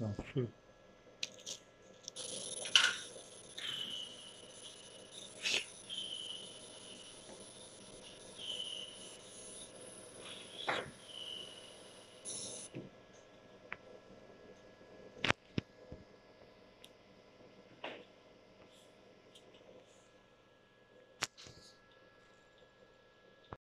嗯